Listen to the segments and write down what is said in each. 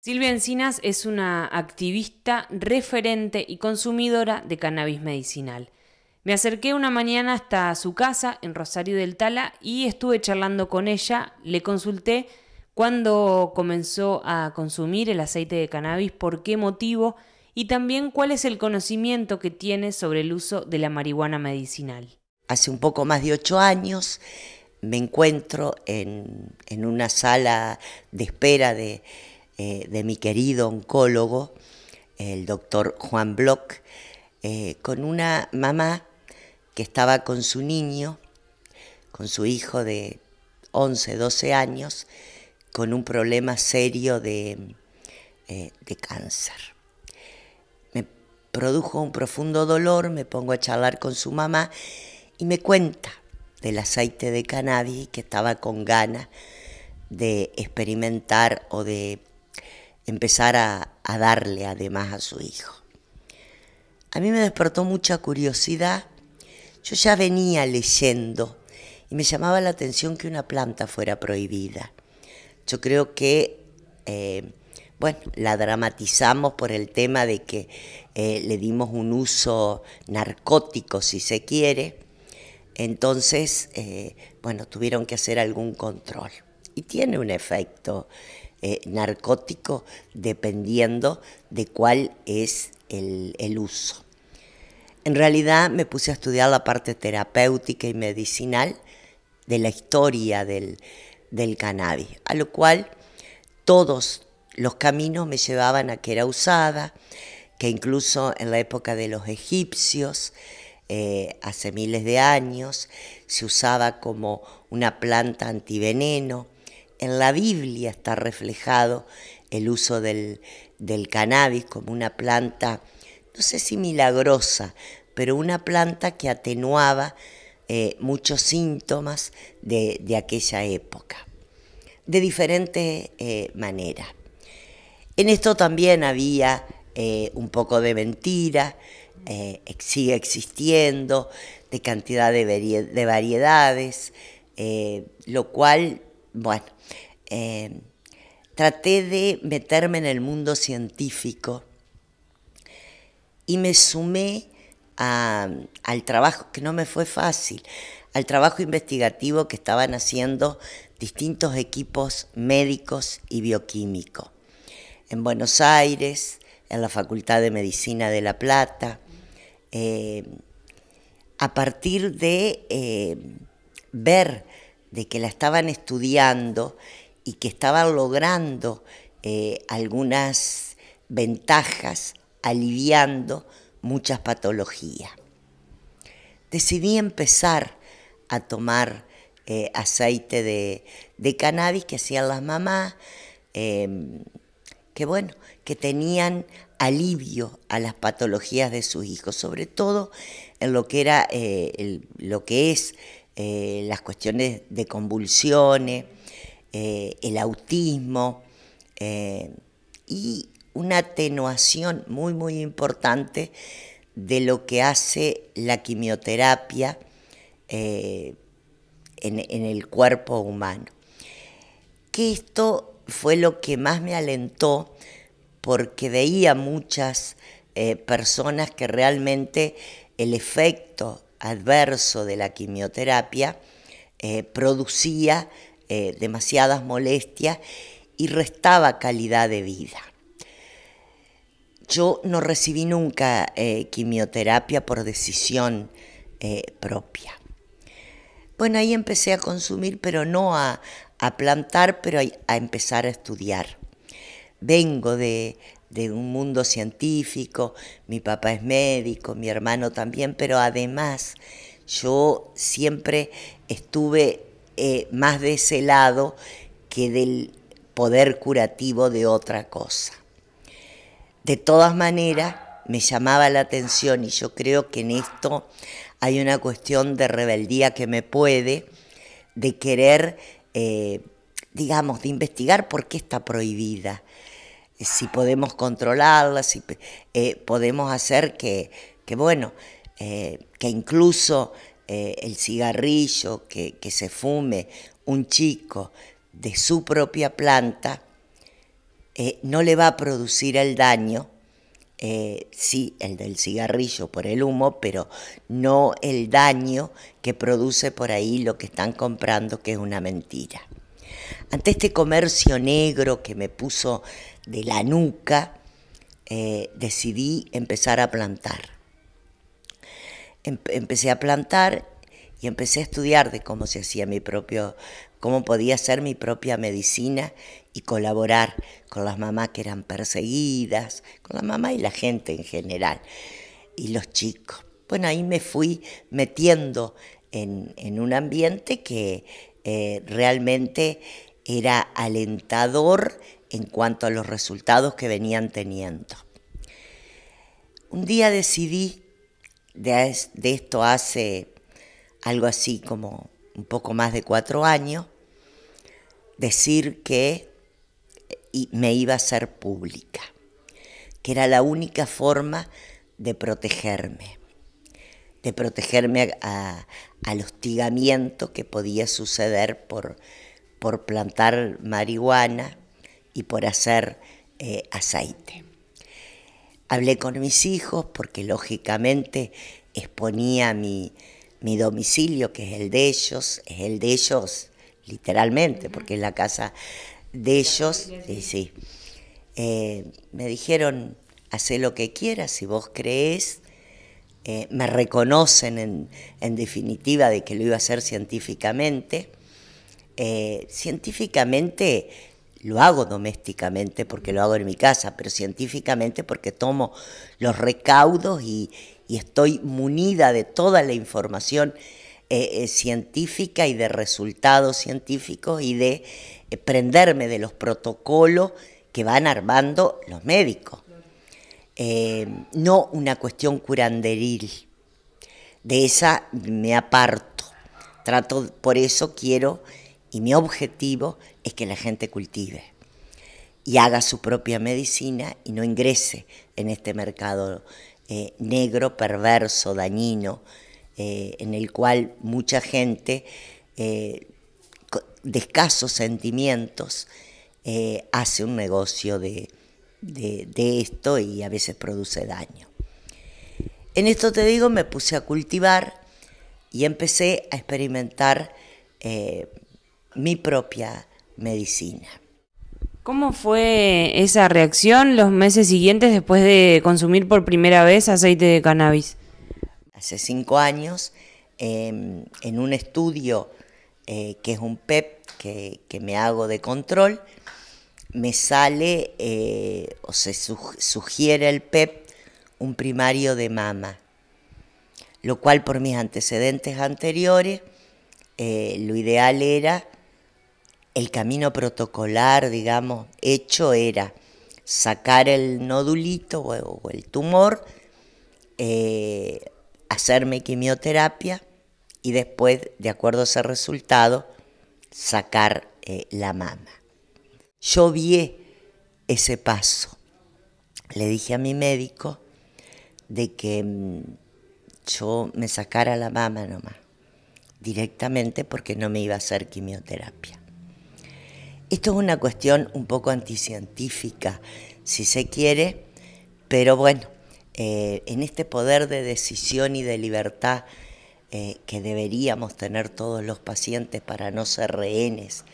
Silvia Encinas es una activista, referente y consumidora de cannabis medicinal. Me acerqué una mañana hasta su casa en Rosario del Tala y estuve charlando con ella. Le consulté cuándo comenzó a consumir el aceite de cannabis, por qué motivo y también cuál es el conocimiento que tiene sobre el uso de la marihuana medicinal. Hace un poco más de ocho años me encuentro en, una sala de espera de, eh, de, mi querido oncólogo, el doctor Juan Bloch, eh, con una mamá que estaba con su niño, con su hijo de 11, 12 años, con un problema serio de, eh, de cáncer. Me produjo un profundo dolor, me pongo a charlar con su mamá y me cuenta del aceite de cannabis que estaba con ganas de experimentar o de empezar a, a, darle además a su hijo. A mí me despertó mucha curiosidad. Yo ya venía leyendo y me llamaba la atención que una planta fuera prohibida. Yo creo que, eh, bueno, la dramatizamos por el tema de que eh, le dimos un uso narcótico, si se quiere. Entonces, eh, bueno, tuvieron que hacer algún control. Y tiene un efecto narcótico dependiendo de cuál es el, uso. En realidad me puse a estudiar la parte terapéutica y medicinal de la historia del, del cannabis, a lo cual todos los caminos me llevaban a que era usada, que incluso en la época de los egipcios, eh, hace miles de años, se usaba como una planta antiveneno. En la Biblia está reflejado el uso del, cannabis como una planta, no sé si milagrosa, pero una planta que atenuaba eh, muchos síntomas de, aquella época, de diferentes eh, maneras. En esto también había eh, un poco de mentira, sigue existiendo, de cantidad de variedades, lo cual, bueno, traté de meterme en el mundo científico y me sumé al trabajo, que no me fue fácil, al trabajo investigativo que estaban haciendo distintos equipos médicos y bioquímicos. En Buenos Aires, en la Facultad de Medicina de La Plata, eh, a partir de eh, ver de que la estaban estudiando y que estaban logrando eh, algunas ventajas, aliviando muchas patologías. Decidí empezar a tomar eh, aceite de, cannabis que hacían las mamás, em, que bueno, que tenían alivio a las patologías de sus hijos, sobre todo en lo que era eh, lo que es eh, las cuestiones de convulsiones, el autismo y una atenuación muy, muy importante de lo que hace la quimioterapia eh, en, el cuerpo humano. Que esto fue lo que más me alentó porque veía muchas eh, personas que realmente el efecto adverso de la quimioterapia eh, producía demasiadas molestias y restaba calidad de vida. Yo no recibí nunca eh, quimioterapia por decisión eh, propia. Bueno, ahí empecé a consumir, pero no a, plantar, pero a, empezar a estudiar. Vengo de, un mundo científico, mi papá es médico, mi hermano también, pero además yo siempre estuve eh, más de ese lado que del poder curativo de otra cosa. De todas maneras, me llamaba la atención y yo creo que en esto hay una cuestión de rebeldía que me puede, de querer, eh, digamos, de investigar por qué está prohibida, si podemos controlarla, si eh, podemos hacer que, bueno, eh, que incluso el cigarrillo que, que se fume un chico de su propia planta, eh, no le va a producir el daño, eh, sí, el del cigarrillo por el humo, pero no el daño que produce por ahí lo que están comprando, que es una mentira. Ante este comercio negro que me puso de la nuca, eh, decidí empezar a plantar. empecé a plantar y empecé a estudiar de cómo se hacía mi propio, cómo podía ser mi propia medicina y colaborar con las mamás que eran perseguidas, con la mamá y la gente en general, y los chicos. Bueno, ahí me fui metiendo en, un ambiente que eh, realmente era alentador en cuanto a los resultados que venían teniendo. Un día decidí, de, esto hace algo así como un poco más de cuatro años, decir que me iba a ser pública, que era la única forma de protegerme, de protegerme al hostigamiento que podía suceder por, por plantar marihuana y por hacer eh, aceite. Hablé con mis hijos porque lógicamente exponía mi, mi domicilio, que es el de ellos, es el de ellos literalmente, porque es la casa de ellos. Y sí, eh, me dijeron, haz lo que quieras, si vos crees, eh, me reconocen en, en, definitiva de que lo iba a hacer científicamente. Eh, científicamente lo hago domésticamente porque lo hago en mi casa, pero científicamente porque tomo los recaudos y, estoy munida de toda la información eh, eh, científica y de resultados científicos y de eh, prenderme de los protocolos que van armando los médicos. no una cuestión curanderil. De esa me aparto. Trato, por eso quiero, y mi objetivo es que la gente cultive y haga su propia medicina y no ingrese en este mercado eh, negro, perverso, dañino, eh, en el cual mucha gente eh, de escasos sentimientos hace un negocio de, esto y a veces produce daño. En esto te digo, me puse a cultivar y empecé a experimentar mi propia medicina. ¿Cómo fue esa reacción los meses siguientes después de consumir por primera vez aceite de cannabis? Hace cinco años, em, en un estudio eh, que es un PEP que, me hago de control, me sale eh, o se sugiere el PEP un primario de mama, lo cual por mis antecedentes anteriores, eh, lo ideal era el camino protocolar, digamos, hecho era sacar el nodulito o, el tumor, eh, hacerme quimioterapia y después, de acuerdo a ese resultado, sacar eh, la mama. Yo vi ese paso. Le dije a mi médico de que mm, yo me sacara la mama nomás, directamente porque no me iba a hacer quimioterapia. Esto es una cuestión un poco anticientífica, si se quiere, pero bueno, eh, en este poder de decisión y de libertad eh, que deberíamos tener todos los pacientes para no ser rehenes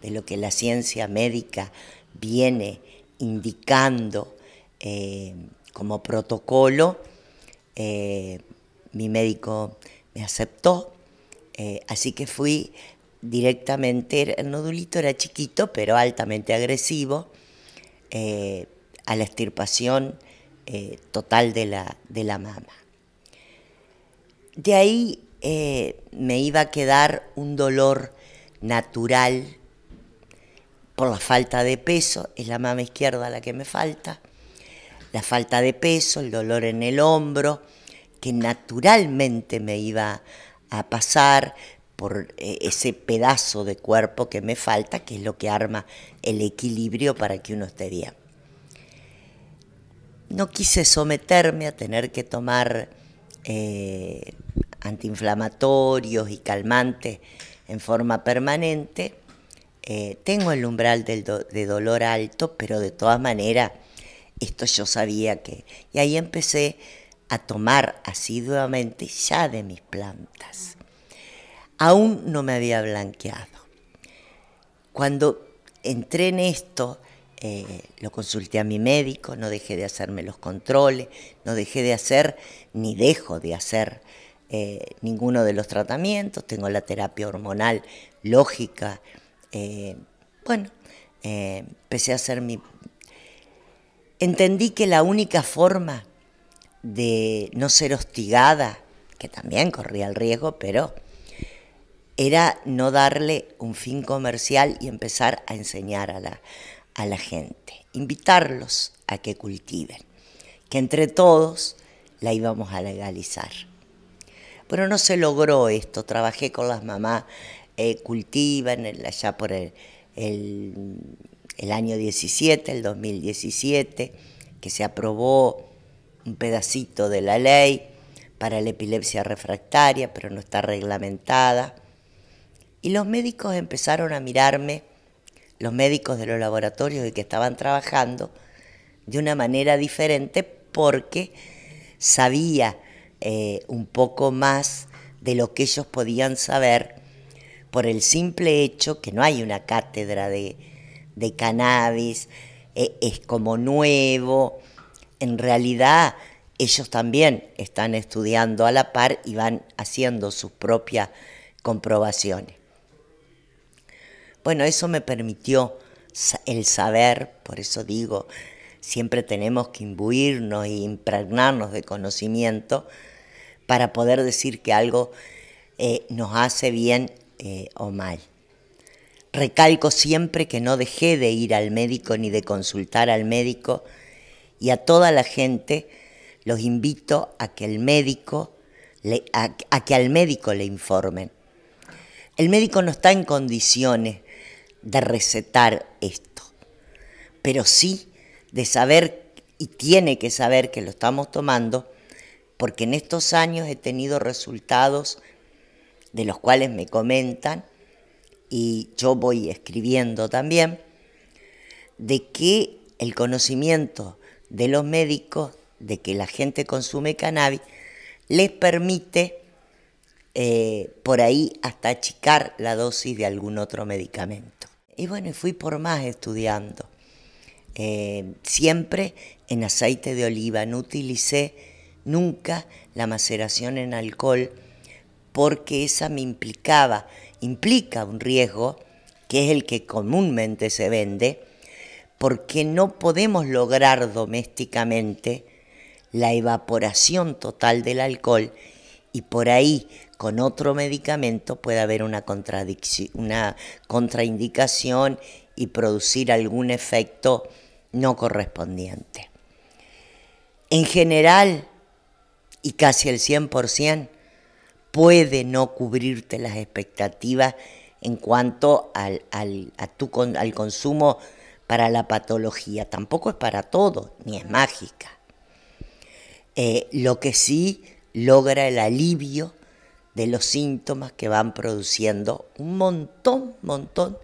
de lo que la ciencia médica viene indicando eh, como protocolo, mi médico me aceptó, así que fui directamente, el nodulito era chiquito, pero altamente agresivo, eh, a la extirpación eh, total de la, de la mama. De ahí eh, me iba a quedar un dolor natural por la falta de peso, es la mama izquierda la que me falta, la falta de peso, el dolor en el hombro, que naturalmente me iba a pasar, por eh, ese pedazo de cuerpo que me falta, que es lo que arma el equilibrio para que uno esté bien. No quise someterme a tener que tomar eh, antiinflamatorios y calmantes en forma permanente, eh, tengo el umbral de dolor alto, pero de todas maneras, esto yo sabía que... Y ahí empecé a tomar asiduamente ya de mis plantas. Aún no me había blanqueado. Cuando entré en esto, eh, lo consulté a mi médico, no dejé de hacerme los controles, no dejé de hacer ni dejo de hacer eh, ninguno de los tratamientos, tengo la terapia hormonal lógica. Eh, bueno, empecé a hacer mi... Entendí que la única forma de no ser hostigada, que también corría el riesgo, pero era no darle un fin comercial y empezar a enseñar a la, a la gente, invitarlos a que cultiven, que entre todos la íbamos a legalizar. Pero no se logró esto, trabajé con las mamás, eh, cultivan allá por el, el, año 17, el 2017, que se aprobó un pedacito de la ley para la epilepsia refractaria, pero no está reglamentada. Y los médicos empezaron a mirarme los médicos de los laboratorios y que estaban trabajando de una manera diferente porque sabía eh, un poco más de lo que ellos podían saber por el simple hecho que no hay una cátedra de, cannabis, e, es como nuevo, en realidad ellos también están estudiando a la par y van haciendo sus propias comprobaciones. Bueno, eso me permitió el saber, por eso digo, siempre tenemos que imbuirnos e impregnarnos de conocimiento para poder decir que algo eh, nos hace bien eh, o mal. Recalco siempre que no dejé de ir al médico ni de consultar al médico y a toda la gente los invito a que el médico a que al médico le informen. El médico no está en condiciones de recetar esto, pero sí de saber, y tiene que saber que lo estamos tomando, porque en estos años he tenido resultados de los cuales me comentan, y yo voy escribiendo también, de que el conocimiento de los médicos de que la gente consume cannabis les permite eh, por ahí hasta achicar la dosis de algún otro medicamento. Y bueno, fui por más estudiando. Eh, siempre en aceite de oliva, no utilicé nunca la maceración en alcohol porque esa me implicaba, implica un riesgo, que es el que comúnmente se vende, porque no podemos lograr domésticamente la evaporación total del alcohol y por ahí con otro medicamento puede haber una, contraindicación y producir algún efecto no correspondiente. En general, y casi el 100%, puede no cubrirte las expectativas en cuanto al, al, al consumo para la patología. Tampoco es para todo, ni es mágica. Eh, lo que sí logra el alivio de los síntomas que van produciendo un montón, montón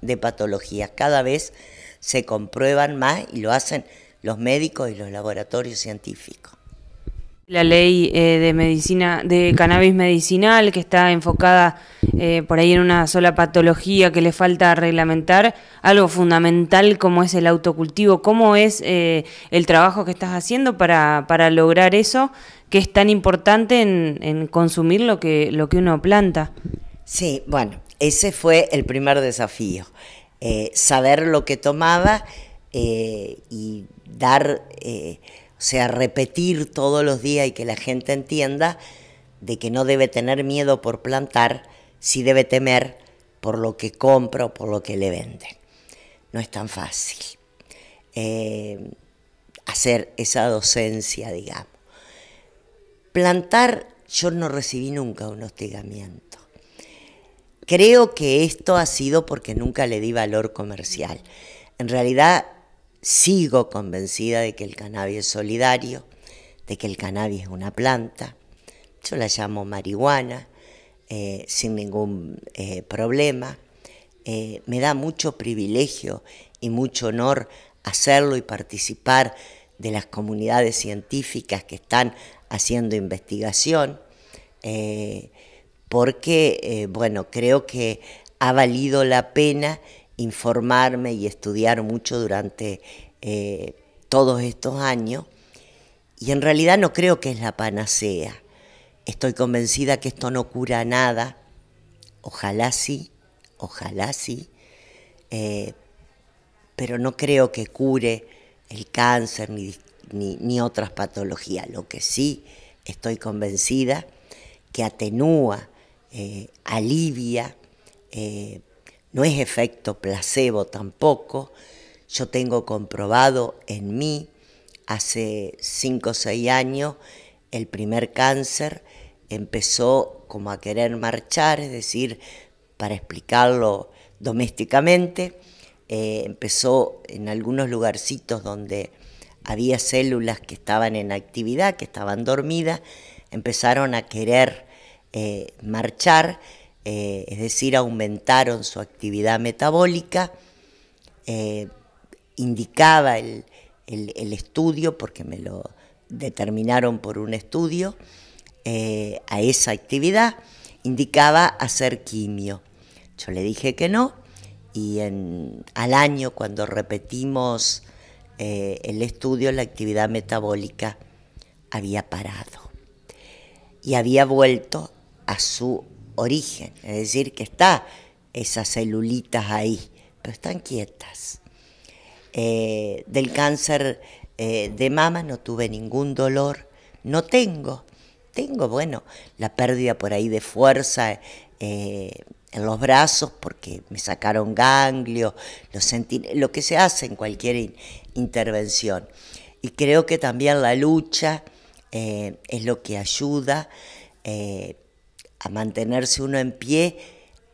de patologías. Cada vez se comprueban más y lo hacen los médicos y los laboratorios científicos. La ley eh, de medicina, de cannabis medicinal, que está enfocada eh, por ahí en una sola patología que le falta reglamentar, algo fundamental como es el autocultivo. ¿Cómo es eh, el trabajo que estás haciendo para, para lograr eso? Que es tan importante en, consumir lo que, lo que uno planta. Sí, bueno, ese fue el primer desafío, eh, saber lo que tomaba eh, y dar, eh, o sea, repetir todos los días y que la gente entienda de que no debe tener miedo por plantar, sí debe temer por lo que compra o por lo que le venden. No es tan fácil hacer esa docencia, digamos. Plantar, yo no recibí nunca un hostigamiento. Creo que esto ha sido porque nunca le di valor comercial. En realidad sigo convencida de que el cannabis es solidario, de que el cannabis es una planta. Yo la llamo marihuana, eh, sin ningún eh, problema. me da mucho privilegio y mucho honor hacerlo y participar de las comunidades científicas que están haciendo investigación, porque, bueno, creo que ha valido la pena informarme y estudiar mucho durante eh, todos estos años y en realidad no creo que es la panacea. Estoy convencida que esto no cura nada. Ojalá sí, ojalá sí. Eh, pero no creo que cure el cáncer ni, ni, otras patologías. Lo que sí estoy convencida que atenúa, eh, alivia, no es efecto placebo tampoco. Yo tengo comprobado en mí, hace 5 o 6 años, el primer cáncer empezó como a querer marchar, es decir, para explicarlo domésticamente, eh, empezó en algunos lugarcitos donde había células que estaban en actividad, que estaban dormidas, empezaron a querer eh, marchar eh, es decir, aumentaron su actividad metabólica, eh, indicaba el, estudio, porque me lo determinaron por un estudio, a esa actividad, indicaba hacer quimio. Yo le dije que no, y al año, cuando repetimos el estudio, la actividad metabólica había parado y había vuelto a su origen, es decir, que está esas celulitas ahí, pero están quietas. Eh, del cáncer eh, de mama no tuve ningún dolor, no tengo, tengo, bueno, la pérdida por ahí de fuerza eh, en los brazos porque me sacaron ganglio, lo, que se hace en cualquier intervención. Y creo que también la lucha es lo que ayuda a mantenerse uno en pie,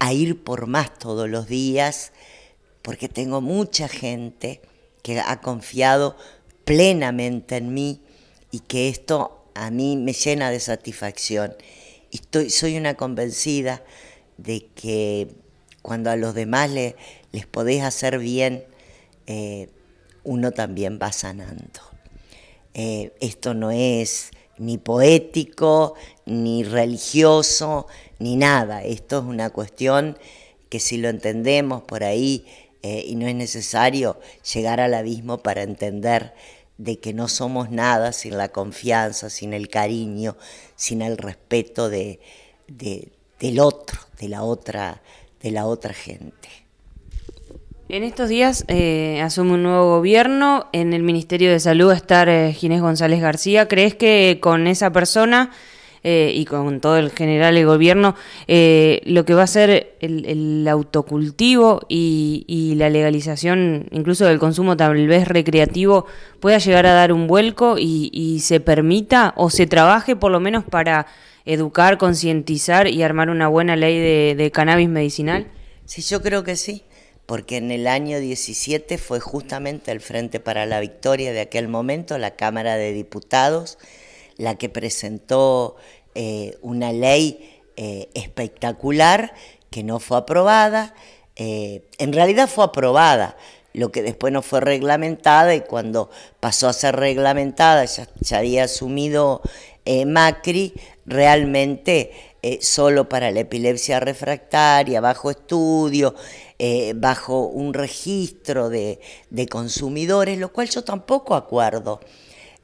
a ir por más todos los días, porque tengo mucha gente que ha confiado plenamente en mí y que esto a mí me llena de satisfacción. Y estoy, soy una convencida de que cuando a los demás les podés hacer bien, eh, uno también va sanando. Eh, esto no es ni poético, ni religioso, ni nada. Esto es una cuestión que si lo entendemos por ahí, eh, y no es necesario llegar al abismo para entender de que no somos nada sin la confianza, sin el cariño, sin el respeto de, del otro, de la otra, de la otra gente. En estos días eh, asume un nuevo gobierno. En el Ministerio de Salud va a estar eh, Ginés González García. ¿Crees que con esa persona eh, y con todo el general del gobierno lo que va a ser el, autocultivo y, la legalización incluso del consumo tal vez recreativo pueda llegar a dar un vuelco y, se permita o se trabaje por lo menos para educar, concientizar y armar una buena ley de, de cannabis medicinal? Sí, yo creo que sí porque en el año 17 fue justamente el Frente para la Victoria de aquel momento, la Cámara de Diputados, la que presentó eh, una ley eh, espectacular que no fue aprobada. Eh, en realidad fue aprobada, lo que después no fue reglamentada y cuando pasó a ser reglamentada, ya, ya había asumido Macri, realmente solo para la epilepsia refractaria, bajo estudio, bajo un registro de, consumidores, lo cual yo tampoco acuerdo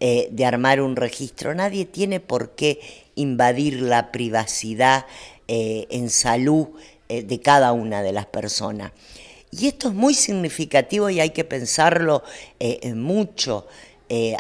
eh, de armar un registro. Nadie tiene por qué invadir la privacidad eh, en salud de cada una de las personas. Y esto es muy significativo y hay que pensarlo mucho.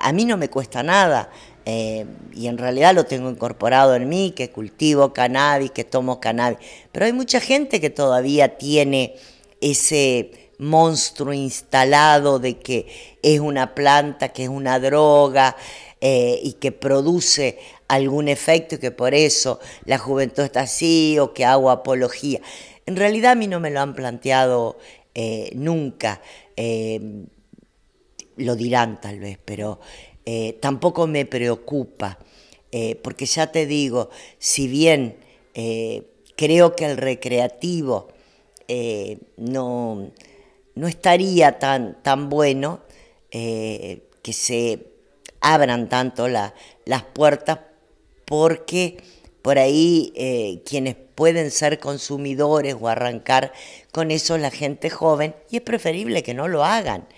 a mí no me cuesta nada. y en realidad lo tengo incorporado en mí, que cultivo cannabis, que tomo cannabis. Pero hay mucha gente que todavía tiene ese monstruo instalado de que es una planta, que es una droga eh, y que produce algún efecto y que por eso la juventud está así o que hago apología. En realidad a mí no me lo han planteado eh, nunca, eh, lo dirán tal vez, pero tampoco me preocupa, porque ya te digo, si bien creo que el recreativo no, no estaría tan, tan bueno eh, que se abran tanto las puertas porque por ahí eh, quienes pueden ser consumidores o arrancar con eso la gente joven y es preferible que no lo hagan.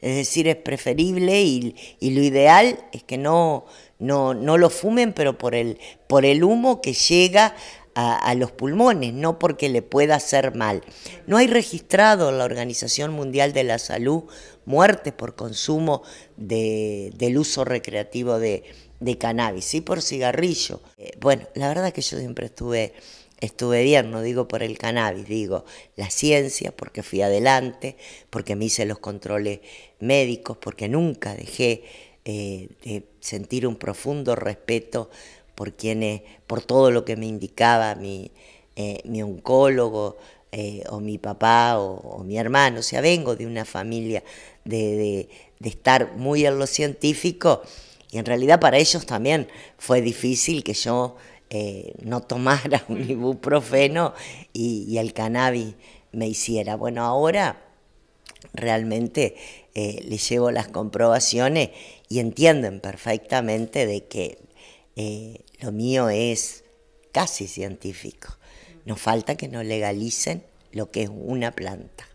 Es decir, es preferible y, lo ideal es que no, no, no, lo fumen, pero por el, por el humo que llega a, los pulmones, no porque le pueda hacer mal. No hay registrado en la Organización Mundial de la Salud muertes por consumo del uso recreativo de, cannabis, sí por cigarrillo. Eh, bueno, la verdad que yo siempre estuve, estuve bien, no digo por el cannabis, digo la ciencia, porque fui adelante, porque me hice los controles médicos, porque nunca dejé eh, de sentir un profundo respeto por quienes, por todo lo que me indicaba mi, eh, mi oncólogo eh, o mi papá o, mi hermano. O sea, vengo de una familia de, estar muy en lo científico y en realidad para ellos también fue difícil que yo eh, no tomara un ibuprofeno y, y, el cannabis me hiciera. Bueno, ahora realmente les llevo las comprobaciones y entienden perfectamente de que eh, lo mío es casi científico. Nos falta que nos legalicen lo que es una planta.